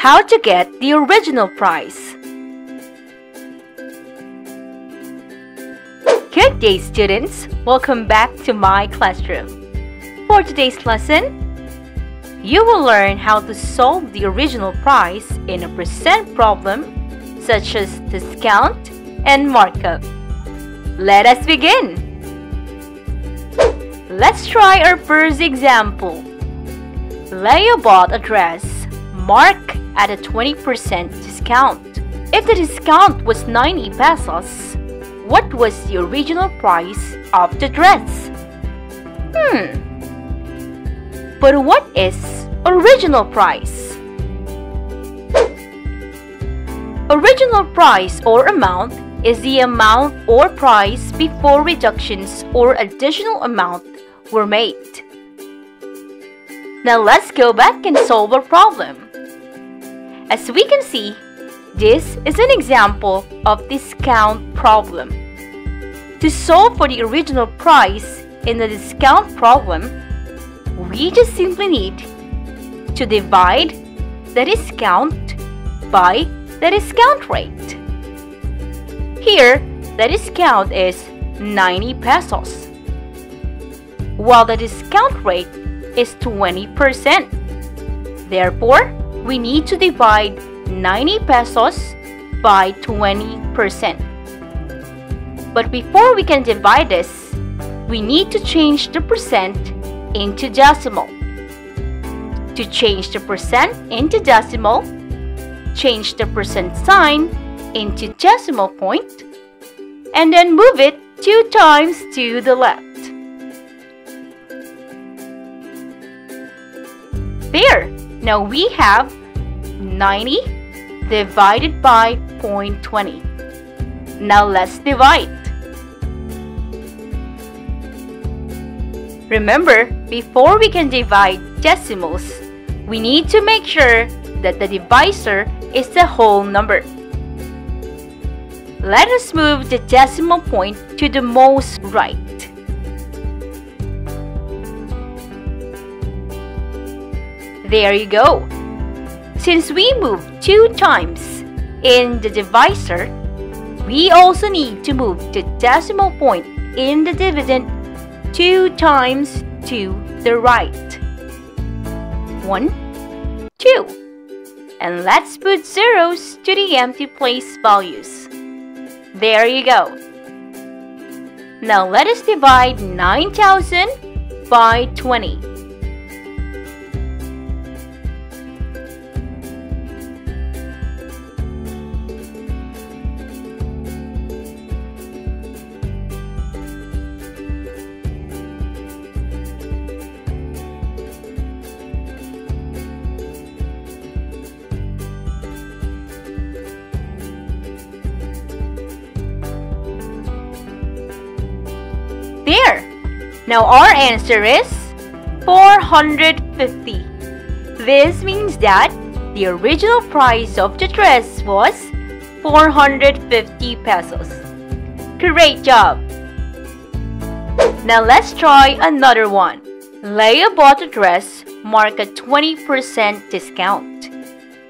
How to get the original price. Good day students! Welcome back to my classroom. For today's lesson, you will learn how to solve the original price in a percent problem such as discount and markup. Let us begin! Let's try our first example. Leo bought a dress marked at a 20% discount. If the discount was 90 pesos, what was the original price of the dress? Hmm. But what is original price? Original price or amount is the amount or price before reductions or additional amount were made. Now let's go back and solve our problem. As we can see, this is an example of discount problem. To solve for the original price in the discount problem, we just simply need to divide the discount by the discount rate. Here, the discount is 90 pesos, while the discount rate is 20%. Therefore, we need to divide 90 pesos by 20%. But before we can divide this, we need to change the percent into decimal. To change the percent into decimal, change the percent sign into decimal point, and then move it two times to the left. There! Now we have 90 divided by 0.20. Now let's divide. Remember, before we can divide decimals, we need to make sure that the divisor is the whole number. Let us move the decimal point to the most right. There you go. Since we move two times in the divisor, we also need to move the decimal point in the dividend two times to the right. One, two. And let's put zeros to the empty place values. There you go. Now let us divide 9,000 by 20. There! Now our answer is 450. This means that the original price of the dress was 450 pesos. Great job! Now let's try another one. Leia bought a dress marked a 20% discount.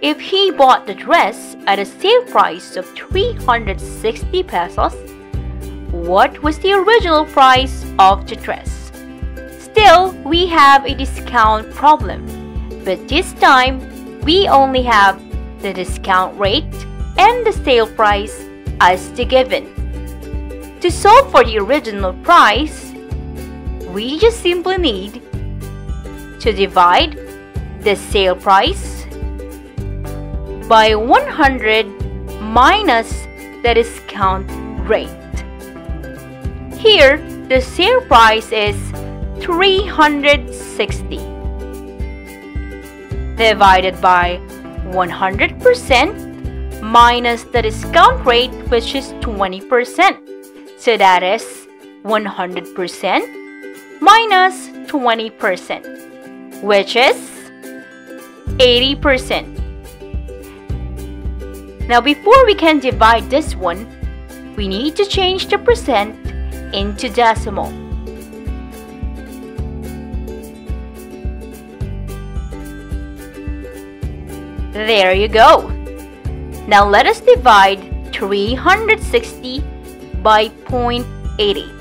If he bought the dress at a sale price of 360 pesos, what was the original price of the dress. Still, we have a discount problem, but this time we only have the discount rate and the sale price as the given. To solve for the original price, we just simply need to divide the sale price by 100 minus the discount rate. Here, the sale price is 360 divided by 100% minus the discount rate which is 20%. So that is 100% minus 20% which is 80%. Now before we can divide this one, we need to change the percent into decimal. There you go. Now let us divide 360 by 0.80.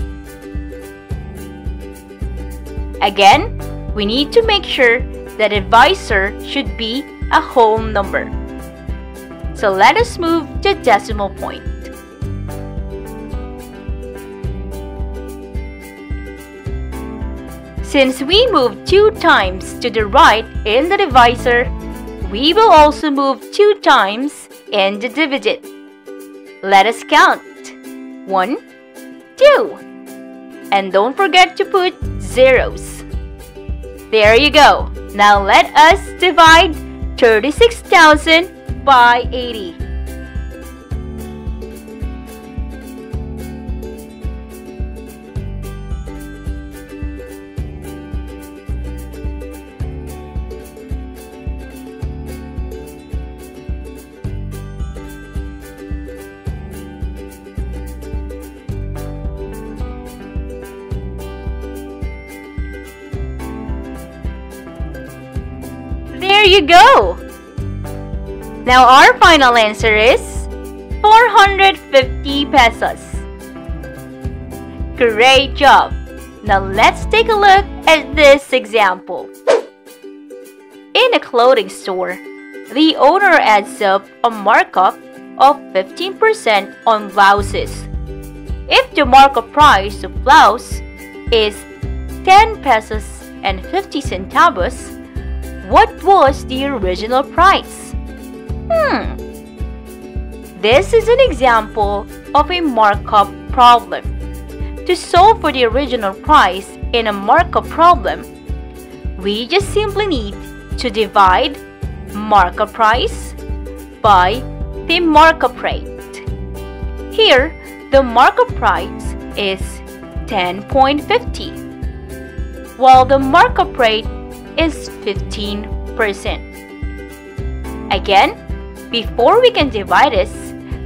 Again, we need to make sure that divisor should be a whole number. So let us move to decimal point. Since we move 2 times to the right in the divisor, we will also move 2 times in the dividend. Let us count. 1, 2. And don't forget to put zeros. There you go. Now let us divide 36,000 by 80. There you go! Now our final answer is 450 pesos. Great job! Now let's take a look at this example. In a clothing store, the owner adds up a markup of 15% on blouses. If the markup price of blouse is 10 pesos and 50 centavos, what was the original price? Hmm. This is an example of a markup problem. To solve for the original price in a markup problem, we just simply need to divide markup price by the markup rate. Here, the markup price is 10.50, while the markup rate is 15%. Again, before we can divide this,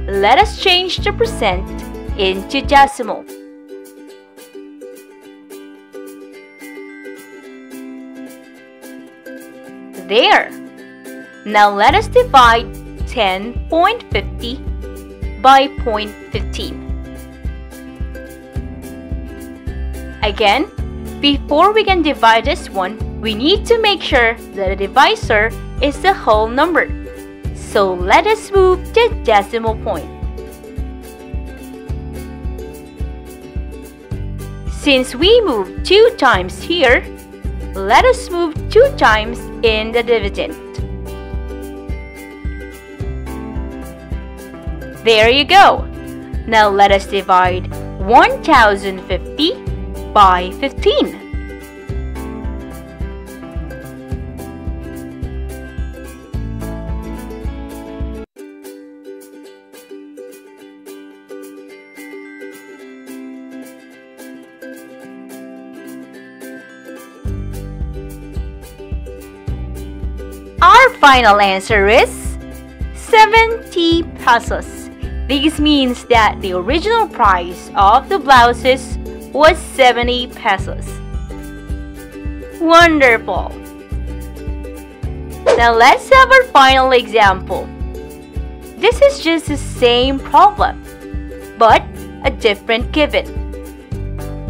let us change the percent into decimal. There. Now let us divide 10.50 by 0.15. Again, before we can divide this one, we need to make sure that the divisor is the whole number. So let us move to decimal point. Since we moved 2 times here, let us move 2 times in the dividend. There you go. Now let us divide 1050 by 15. Final answer is 70 pesos. This means that the original price of the blouses was 70 pesos. Wonderful! Now let's have our final example. This is just the same problem, but a different given.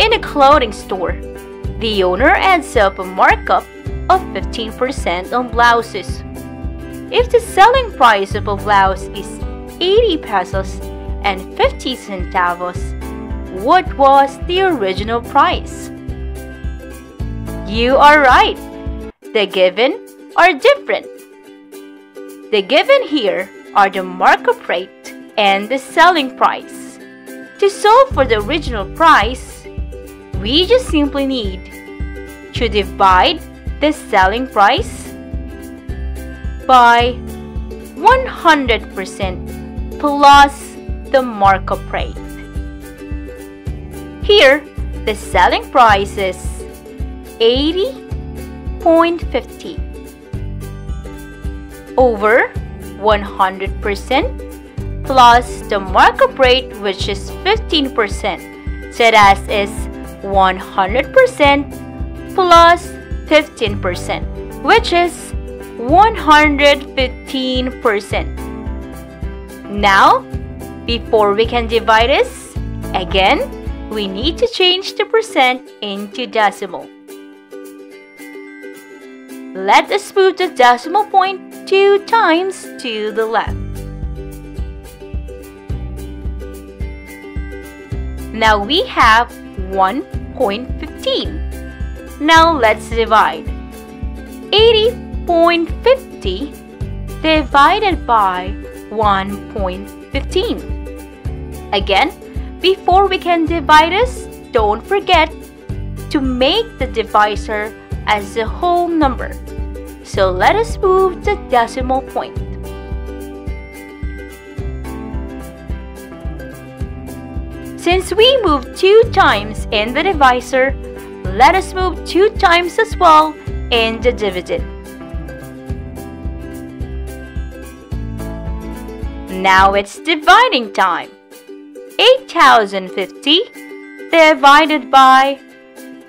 In a clothing store, the owner adds up a markup of 15% on blouses. If the selling price of a blouse is 80 pesos and 50 centavos, what was the original price? You are right. The given are different. The given here are the markup rate and the selling price. To solve for the original price, we just simply need to divide the selling price by 100% plus the markup rate. Here, the selling price is 80.50 over 100% plus the markup rate which is 15% so that is 100% plus 15%, which is 115%. Now, before we can divide this, again, we need to change the percent into decimal. Let us move the decimal point two times to the left. Now we have 1.15. Now let's divide. 80.50 divided by 1.15. Again, before we can divide this, don't forget to make the divisor as a whole number. So let us move the decimal point. Since we moved 2 times in the divisor, let us move 2 times as well in the dividend. Now it's dividing time. 8050 divided by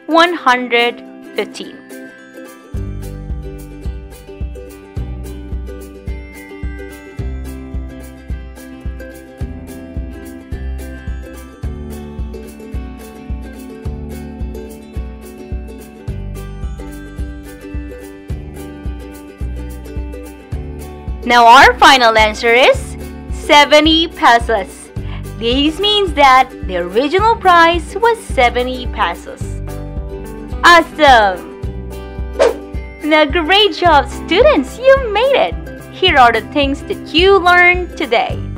115. Now our final answer is 70 pesos. This means that the original price was 70 pesos. Awesome! Now great job students, you made it! Here are the things that you learned today.